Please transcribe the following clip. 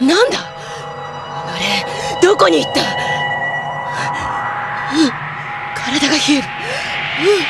なんだ？あれどこに行った、体が冷える、うん。